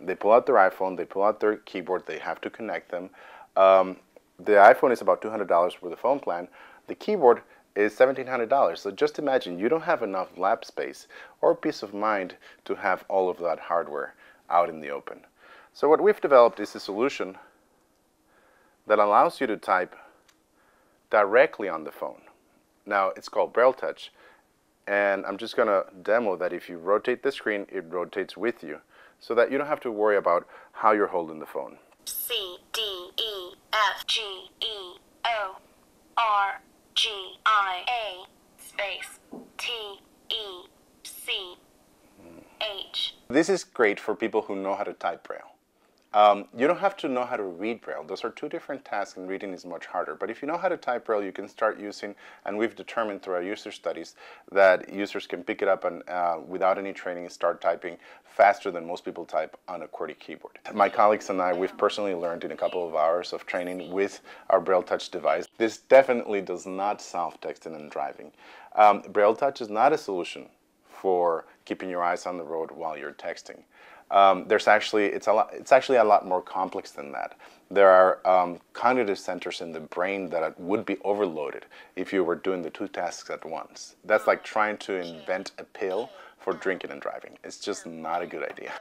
They pull out their iPhone, they pull out their keyboard, they have to connect them. Um, the iPhone is about $200 for the phone plan. The keyboard is $1,700. So just imagine you don't have enough lab space or peace of mind to have all of that hardware out in the open. So what we've developed is a solution that allows you to type directly on the phone. Now it's called Braille Touch and I'm just going to demo that if you rotate the screen it rotates with you so that you don't have to worry about how you're holding the phone. C D E F G E O R G I A space T E C hmm. H. This is great for people who know how to type Braille. Um, you don't have to know how to read Braille. Those are two different tasks and reading is much harder. But if you know how to type Braille, you can start using, and we've determined through our user studies that users can pick it up and uh, without any training start typing faster than most people type on a QWERTY keyboard. My colleagues and I, we've personally learned in a couple of hours of training with our Braille Touch device. This definitely does not solve texting and driving. Um, Braille Touch is not a solution for keeping your eyes on the road while you're texting. Um, there's actually it's a lot, it's actually a lot more complex than that. There are um, cognitive centers in the brain that would be overloaded if you were doing the two tasks at once. That's like trying to invent a pill for drinking and driving. It's just not a good idea.